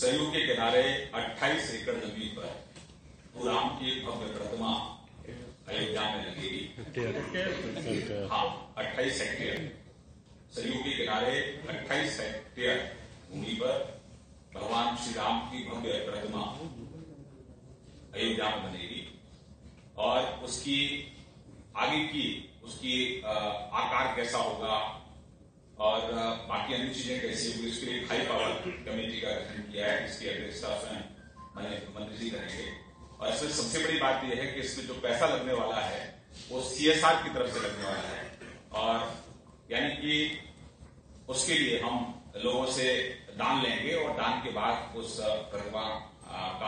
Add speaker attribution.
Speaker 1: सरयू के किनारे 28 एकड़ ज़मीन पर राम की भव्य प्रतिमा अयोध्या में लगेगी हाँ अट्ठाईस हेक्टेयर सरयू के किनारे 28 हेक्टेयर भूमि पर भगवान श्री राम की भव्य प्रतिमा अयोध्या में बनेगी। और उसकी, आगे की, उसकी आकार कैसा होगा और बाकी अन्य चीज़ें कैसी होगी उसके लिए हाई पावर कमेटी का गठन किया है इसकी अध्यक्षता स्वयं मंत्री जी करेंगे। और इसमें सबसे बड़ी बात यह है कि इसमें जो पैसा लगने वाला है, वो सीएसआर की तरफ़ से लगने वाला है। और यानी कि उसके लिए हम लोगों से दान लेंगे और दान के बाद उस प्रतिमा का